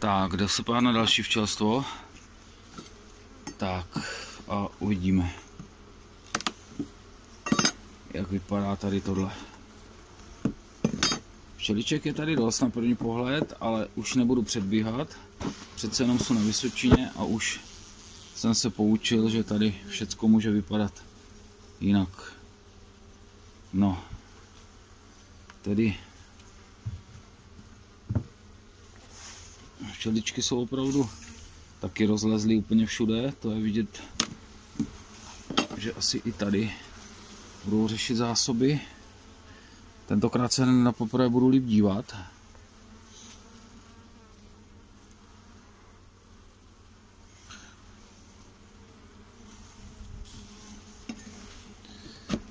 Tak, jde se pár na další včelstvo. Tak a uvidíme, jak vypadá tady tohle. Včeliček je tady dost na první pohled, ale už nebudu předbíhat. Přece jenom jsou na Vysočině a už jsem se poučil, že tady všecko může vypadat jinak. No, tedy včeličky jsou opravdu taky rozlezly úplně všude, to je vidět, že asi i tady budou řešit zásoby. Tentokrát se na poprvé budu líp dívat.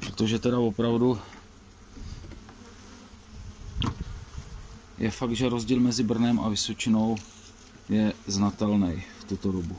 Protože teda opravdu je fakt, že rozdíl mezi Brnem a Vysočinou je znatelný v tuto dobu.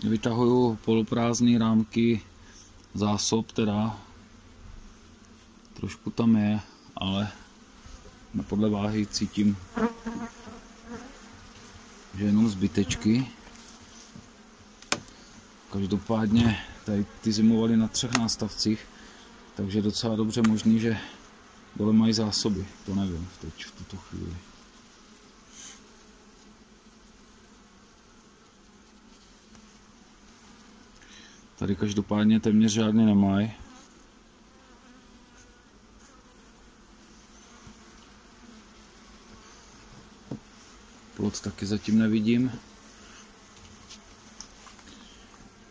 Vytahuju poloprázdné rámky zásob teda. Trošku tam je, ale podle váhy cítím, že jenom zbytečky. Každopádně tady ty zimovali na třech nástavcích, takže docela dobře možný, že dole mají zásoby, to nevím teď v tuto chvíli. Tady každopádně téměř žádný nemají. Plot taky zatím nevidím.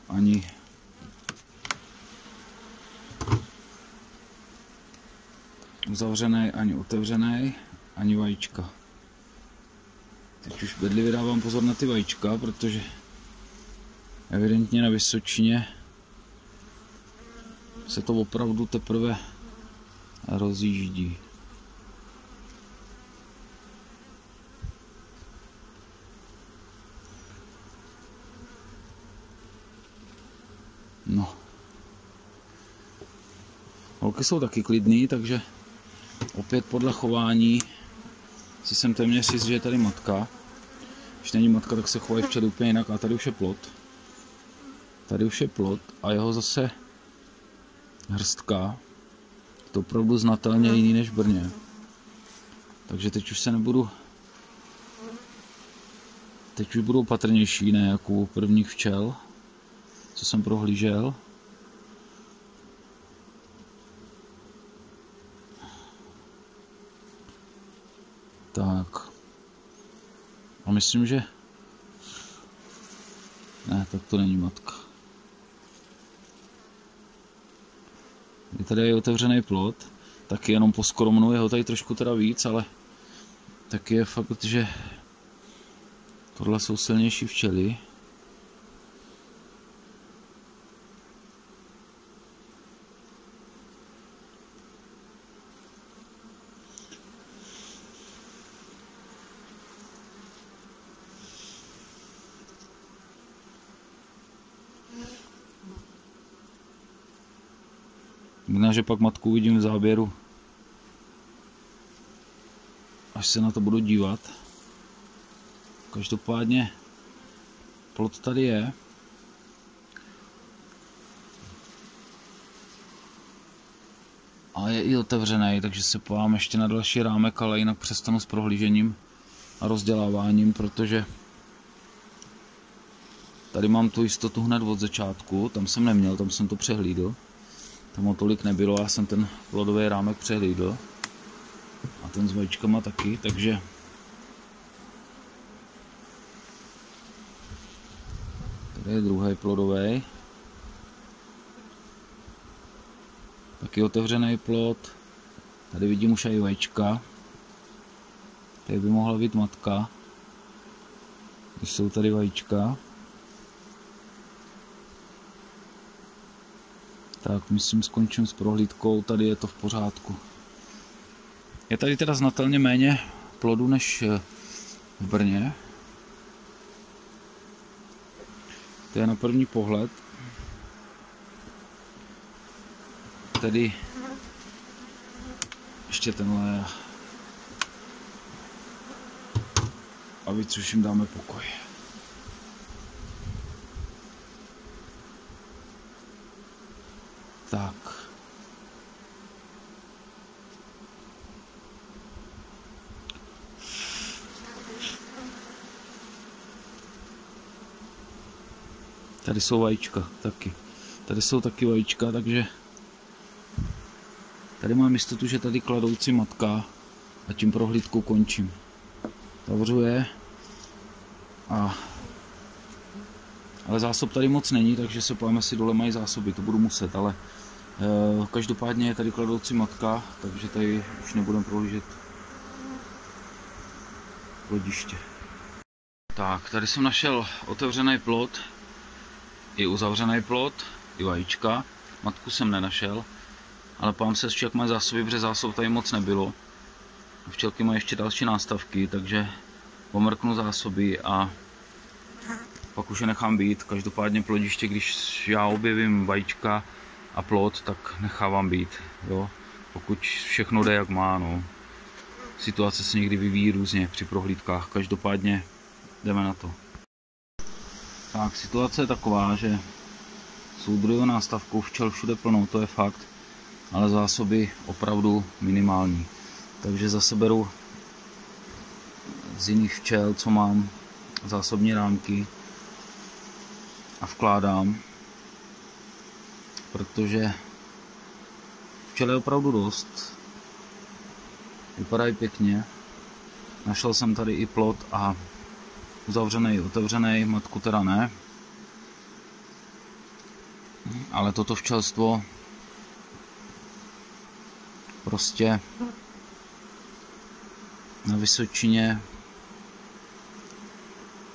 Ani uzavřený, ani otevřený, ani vajíčka. Teď už bedlivě dávám pozor na ty vajíčka, protože evidentně na Vysočině se to opravdu teprve rozjíždí. No. Holky jsou taky klidný, takže opět podle chování si jsem téměř jist, že je tady matka. Když není matka, tak se chovají včely úplně jinak a tady už je plot. Tady už je plot a jeho zase hrstka. To opravdu znatelně jiný než Brně. Takže teď už se nebudu Teď už budou patrnější, ne jako prvních včel, co jsem prohlížel. Tak. A myslím, že... Ne, tak to není matka. Je tady je otevřený plot, taky jenom po skromnu, jeho tady trošku teda víc, ale taky je fakt, že tohle jsou silnější včely. Že pak matku uvidím v záběru, až se na to budu dívat. Každopádně plot tady je. A je i otevřený, takže se povám ještě na další rámek, ale jinak přestanu s prohlížením a rozděláváním, protože tady mám tu jistotu hned od začátku, tam jsem neměl, tam jsem to přehlídl. Tam o tolik nebylo, já jsem ten plodový rámek přehlídl. A ten s vajíčkama taky, takže Tady je druhý plodový. Taky otevřený plod. Tady vidím už i vajíčka. Tady by mohla být matka. Když jsou tady vajíčka. Tak, myslím, skončím s prohlídkou, tady je to v pořádku. Je tady teda znatelně méně plodu než eh, v Brně. To je na první pohled. tedy ještě tenhle a vycuším dáme pokoj. Tak. Tady jsou vajíčka taky. Tady jsou taky vajíčka, takže tady mám jistotu, že tady kladoucí matka a tím prohlídku končím. Zavřu je a ale zásob tady moc není, takže se pojďme si dole mají zásoby, to budu muset, ale e, každopádně je tady kladoucí matka, takže tady už nebudem prohlížet lodiště. Tak, tady jsem našel otevřený plot, i uzavřený plot, i vajíčka. Matku jsem nenašel, ale pám se, jak mají zásoby, protože zásob tady moc nebylo. Včelky mají ještě další nástavky, takže pomrknu zásoby a pak už je nechám být. Každopádně plodiště, když já objevím vajíčka a plot, tak nechávám být. Jo? Pokud všechno jde jak má. No. Situace se někdy vyvíjí různě při prohlídkách. Každopádně jdeme na to. Tak, situace je taková, že soudruhu nástavkou včel všude plnou, to je fakt, ale zásoby opravdu minimální. Takže zase beru z jiných včel, co mám, zásobní rámky a vkládám, protože včel je opravdu dost. Vypadají pěkně. Našel jsem tady i plot a uzavřený, otevřený, matku teda ne. Ale toto včelstvo prostě na Vysočině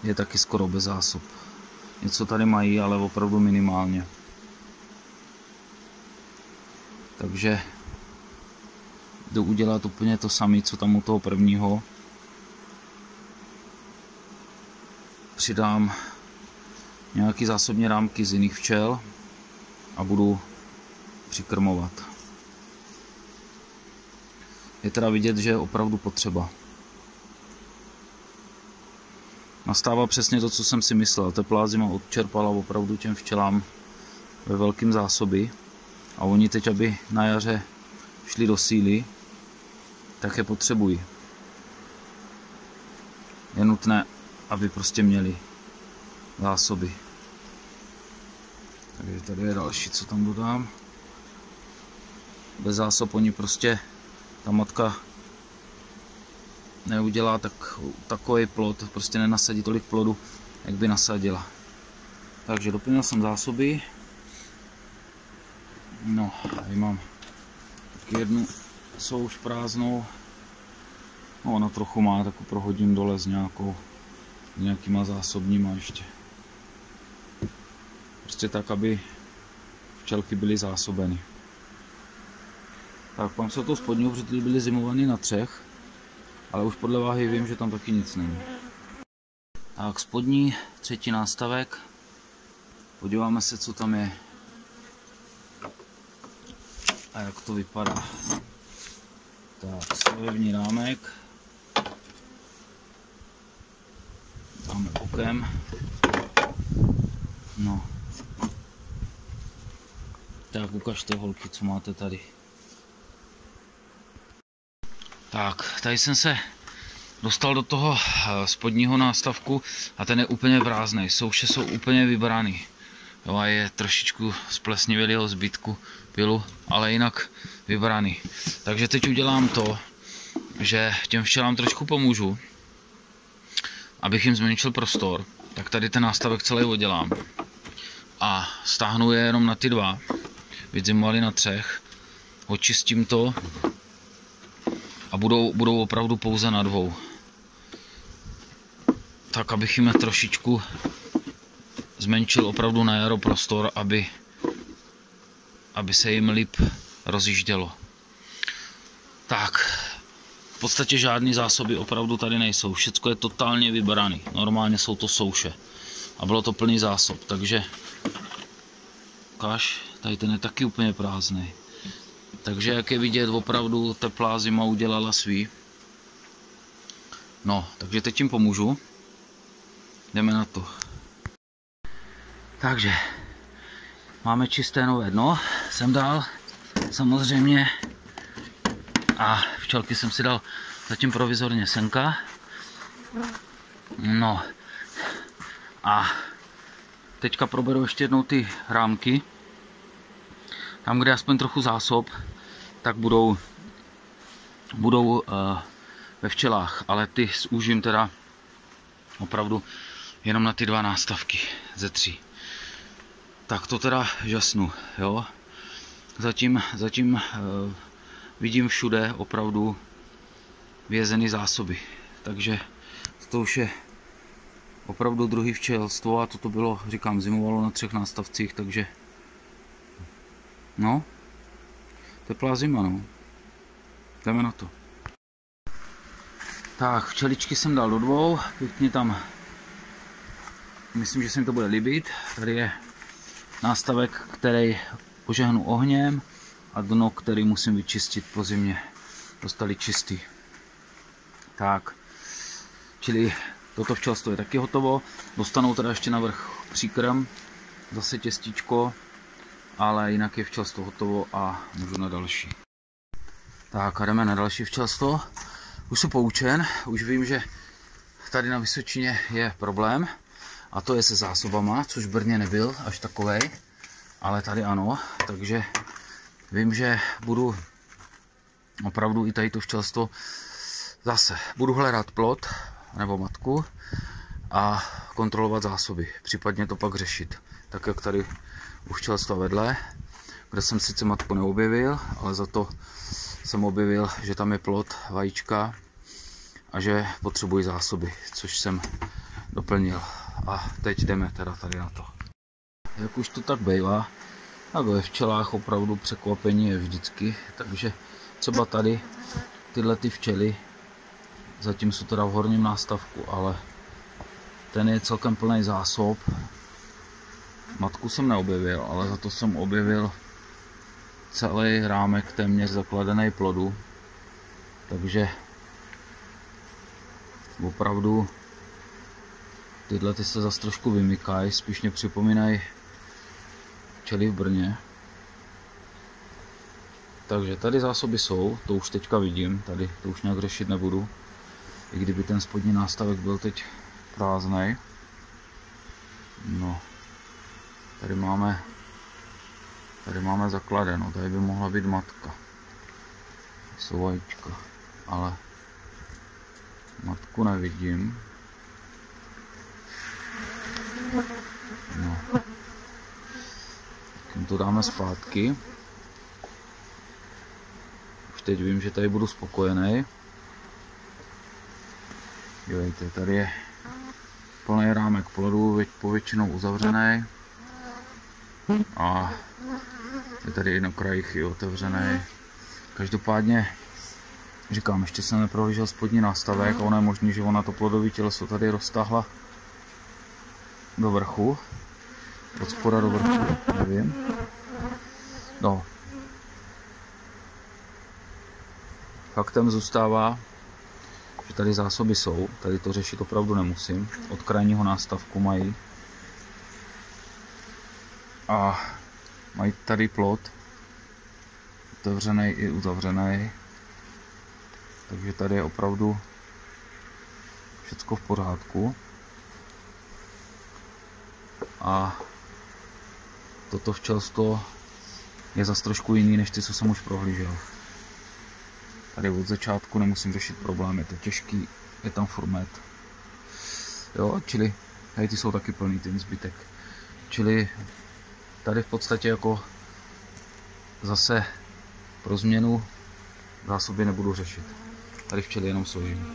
je taky skoro bez zásob. Něco tady mají, ale opravdu minimálně. Takže jdu udělat úplně to samé, co tam u toho prvního. Přidám nějaký zásobní rámky z jiných včel a budu přikrmovat. Je teda vidět, že je opravdu potřeba. Nastává přesně to, co jsem si myslel. Teplá zima odčerpala opravdu těm včelám ve velkým zásoby a oni teď, aby na jaře šli do síly, tak je potřebují. Je nutné, aby prostě měli zásoby. Takže tady je další, co tam dodám. Bez zásob oni prostě, ta matka neudělá tak, takový plod, prostě nenasadí tolik plodu, jak by nasadila. Takže doplnil jsem zásoby. No, tady mám taky jednu souš prázdnou. No, ona trochu má, tak prohodím dole s nějakou, nějakýma zásobníma ještě. Prostě tak, aby včelky byly zásobeny. Tak, mám se to protože ty byly zimovaný na třech ale už podle váhy vím, že tam taky nic není. Tak spodní třetí nástavek. Podíváme se, co tam je. A jak to vypadá. Tak, stavební rámek. Dáme bokem. No. Tak ukažte holky, co máte tady. Tak, tady jsem se dostal do toho eh, spodního nástavku a ten je úplně prázdný. Souše jsou úplně vybraný. Jo, a je trošičku splesnivělého zbytku pilu, ale jinak vybraný. Takže teď udělám to, že těm včelám trošku pomůžu, abych jim zmenšil prostor, tak tady ten nástavek celý udělám. A stáhnu je jenom na ty dva, vyzimovali na třech, očistím to a budou, budou opravdu pouze na dvou. Tak, abych jim trošičku zmenšil opravdu na jaro prostor, aby, aby se jim líp rozjíždělo. Tak, podstatě žádné zásoby opravdu tady nejsou. Všechno je totálně vybraný. Normálně jsou to souše. A bylo to plný zásob, takže kaš, tady ten je taky úplně prázdný. Takže jak je vidět, opravdu teplá zima udělala svý. No, takže teď jim pomůžu. Jdeme na to. Takže, máme čisté nové dno, jsem dal, samozřejmě. A včelky jsem si dal zatím provizorně senka. No. A teďka proberu ještě jednou ty rámky. Tam, kde aspoň trochu zásob, tak budou, budou uh, ve včelách, ale ty zúžím teda opravdu jenom na ty dva nástavky ze tří. Tak to teda žasnu, jo. Zatím, zatím uh, vidím všude opravdu vězený zásoby. Takže to už je opravdu druhý včelstvo a toto bylo, říkám, zimovalo na třech nástavcích, takže no, teplá zima, no. Jdeme na to. Tak, včeličky jsem dal do dvou, pěkně tam, myslím, že se mi to bude líbit. Tady je nástavek, který požehnu ohněm a dno, který musím vyčistit po zimě. Dostali čistý. Tak, čili toto včelstvo je taky hotovo. Dostanou teda ještě na vrch příkrm, zase těstíčko, ale jinak je včelstvo hotovo a můžu na další. Tak a jdeme na další včelstvo. Už jsem poučen, už vím, že tady na Vysočině je problém a to je se zásobama, což v Brně nebyl až takovej, ale tady ano, takže vím, že budu opravdu i tady to včelstvo zase budu hledat plot nebo matku a kontrolovat zásoby, případně to pak řešit, tak jak tady u včelstva vedle, kde jsem sice matku neobjevil, ale za to jsem objevil, že tam je plot, vajíčka a že potřebuji zásoby, což jsem doplnil. A teď jdeme teda tady na to. Jak už to tak bývá, tak ve včelách opravdu překvapení je vždycky, takže třeba tady tyhle ty včely, zatím jsou teda v horním nástavku, ale ten je celkem plný zásob. Matku jsem neobjevil, ale za to jsem objevil celý rámek téměř zakladený plodu. Takže opravdu tyhle ty se zase trošku vymykají, spíš mě připomínají včely v Brně. Takže tady zásoby jsou, to už teďka vidím, tady to už nějak řešit nebudu. I kdyby ten spodní nástavek byl teď prázdný. No, tady máme, tady máme zakladeno, tady by mohla být matka. Jsou vajíčka, ale matku nevidím. No. To dáme zpátky. Už teď vím, že tady budu spokojený. Dívejte, tady je plný rámek plodu, povětšinou uzavřený. A je tady i na krajích i otevřený. Každopádně, říkám, ještě jsem neprohlížel spodní nástavek a ono je možný, že ona to plodové těleso tady roztáhla do vrchu. Od spoda do vrchu, nevím. No. Faktem zůstává, že tady zásoby jsou, tady to řešit opravdu nemusím. Od krajního nástavku mají. A mají tady plot, otevřený i uzavřený. Takže tady je opravdu všecko v pořádku. A toto včelstvo je zase trošku jiný než ty, co jsem už prohlížel. Tady od začátku nemusím řešit problém, je to těžký, je tam format. Jo, čili tady ty jsou taky plný ten zbytek. Čili tady v podstatě jako zase pro změnu zásoby nebudu řešit. Tady včely jenom složím.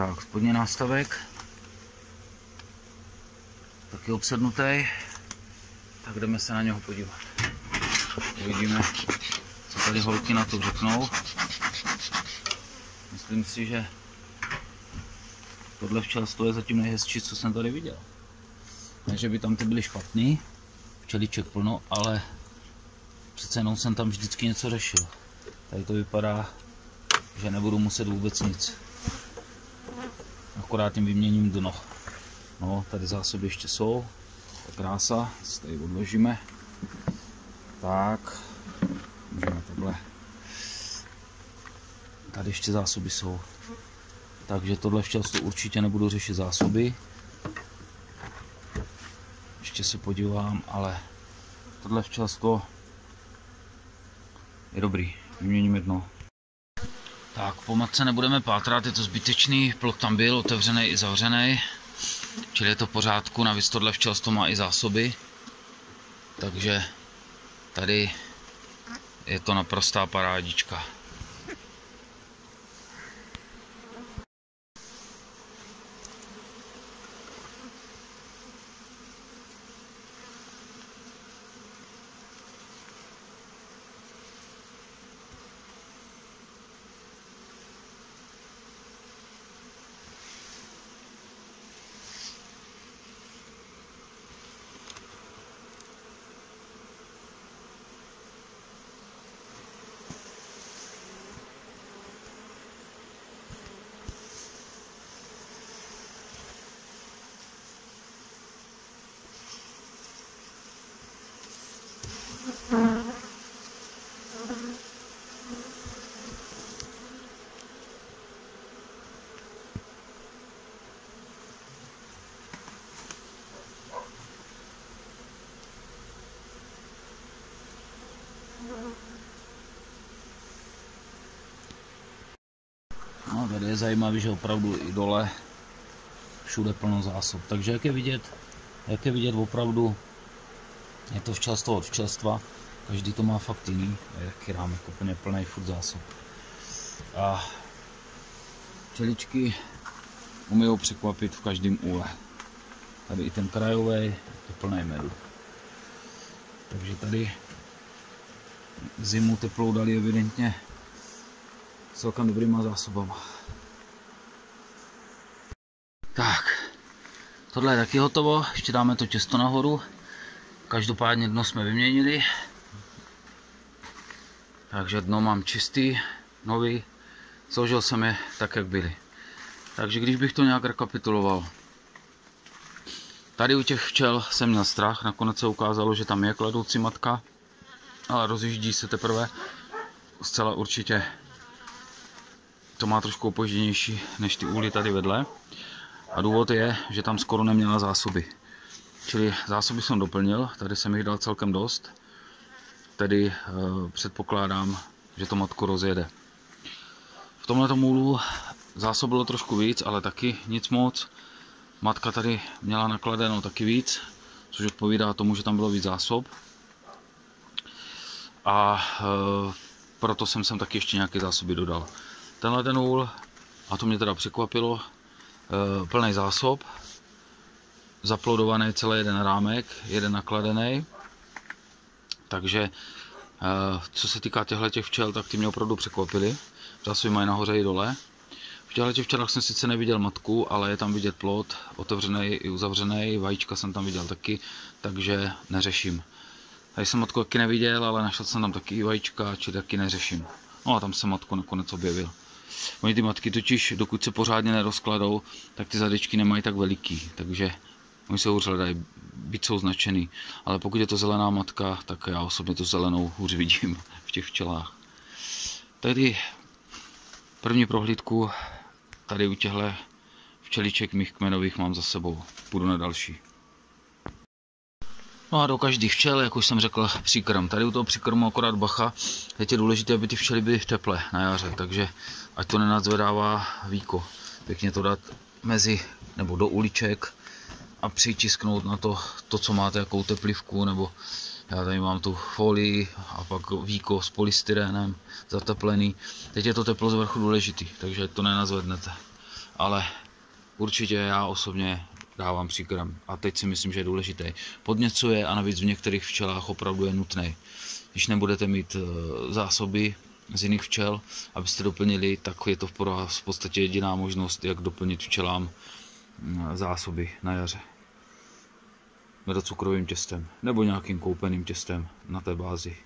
Tak, spodní nástavek. Taky obsednutý. Tak jdeme se na něho podívat. Uvidíme, co tady holky na to řeknou. Myslím si, že tohle včelstvo je zatím nejhezčí, co jsem tady viděl. Ne, že by tam ty byly špatný, včeliček plno, ale přece jenom jsem tam vždycky něco řešil. Tady to vypadá, že nebudu muset vůbec nic. Akorát jim vyměním dno. No, tady zásoby ještě jsou. To krása, si tady odložíme. Tak, můžeme takhle. Tady ještě zásoby jsou. Takže tohle včelstvo určitě nebudu řešit zásoby. Ještě se podívám, ale tohle včelstvo je dobrý. Vyměním jedno. Tak, po matce nebudeme pátrat, je to zbytečný, plok tam byl, otevřený i zavřený. Čili je to v pořádku, navíc tohle včelstvo má i zásoby. Takže tady je to naprostá parádička. No, tady je zajímavý, že opravdu i dole všude plno zásob. Takže jak je vidět, jak je vidět opravdu, je to včelstvo od včelstva, každý to má fakt jiný, jak rámek úplně plný furt zásob. A čeličky umí překvapit v každém úle. Tady i ten krajový je plný medu. Takže tady zimu teplou dali evidentně celkem dobrýma zásobama. Tak, tohle je taky hotovo, ještě dáme to těsto nahoru. Každopádně dno jsme vyměnili. Takže dno mám čistý, nový. Složil jsem je tak, jak byly. Takže když bych to nějak rekapituloval. Tady u těch včel jsem měl strach, nakonec se ukázalo, že tam je kladoucí matka, ale rozjíždí se teprve. Zcela určitě to má trošku opožděnější než ty úly tady vedle. A důvod je, že tam skoro neměla zásoby. Čili zásoby jsem doplnil, tady jsem jich dal celkem dost. Tedy e, předpokládám, že to matku rozjede. V tomhle úlu zásob bylo trošku víc, ale taky nic moc. Matka tady měla nakladeno taky víc, což odpovídá tomu, že tam bylo víc zásob. A e, proto jsem sem taky ještě nějaké zásoby dodal. Tenhle ten úl, a to mě teda překvapilo, plný zásob, zaplodovaný celý jeden rámek, jeden nakladený. Takže e, co se týká těchto těch včel, tak ty mě opravdu překvapily. Zásoby mají nahoře i dole. V těchto těch včelách jsem sice neviděl matku, ale je tam vidět plot, otevřený i uzavřený, vajíčka jsem tam viděl taky, takže neřeším. Tady jsem matku taky neviděl, ale našel jsem tam taky vajíčka, či taky neřeším. No a tam se matku nakonec objevil. Oni ty matky totiž, dokud se pořádně nerozkladou, tak ty zadečky nemají tak veliký, takže oni se hůř hledají, byť jsou značený. Ale pokud je to zelená matka, tak já osobně tu zelenou hůř vidím v těch včelách. Tady první prohlídku tady u těchto včeliček mých kmenových mám za sebou. Půjdu na další. No a do každých včel, jak už jsem řekl, příkrm. Tady u toho příkrmu akorát bacha. Teď je důležité, aby ty včely byly v teple na jaře, takže ať to nenadzvedává víko. Pěkně to dát mezi nebo do uliček a přitisknout na to, to co máte, jakou teplivku, nebo já tady mám tu folii a pak víko s polystyrénem zateplený. Teď je to teplo z vrchu důležitý, takže to nenazvednete. Ale určitě já osobně dávám příkrm a teď si myslím, že je důležitý. Podněcuje a navíc v některých včelách opravdu je nutný. když nebudete mít eh, zásoby z jiných včel, abyste doplnili, tak je to v podstatě jediná možnost, jak doplnit včelám mm, zásoby na jaře. Cukrovým těstem nebo nějakým koupeným těstem na té bázi.